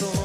corazón.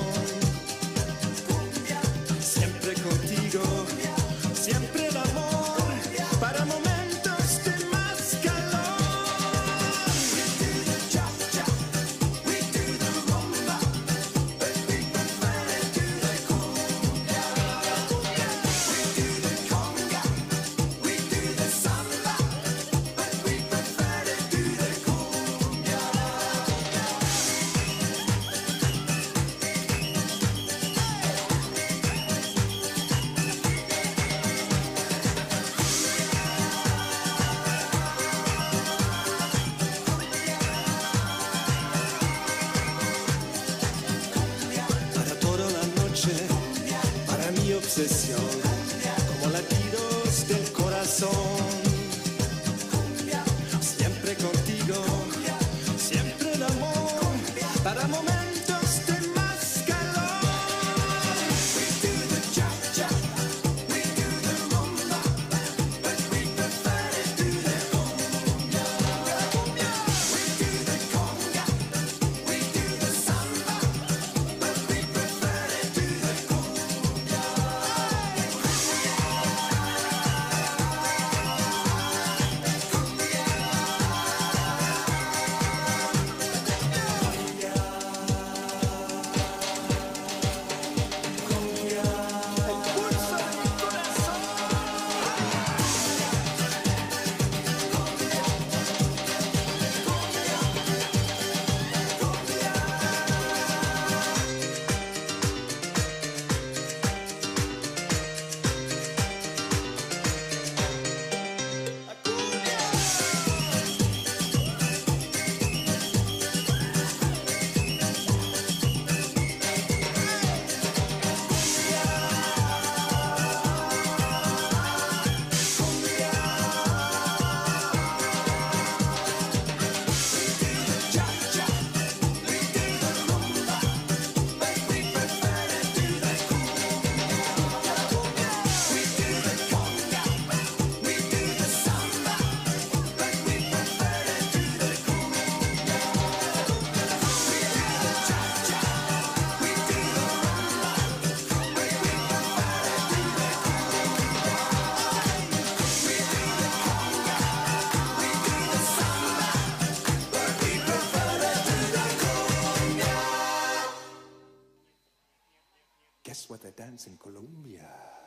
obsesión, como latidos del corazón. Siempre contigo, siempre el amor, para momentos. The dance in Colombia.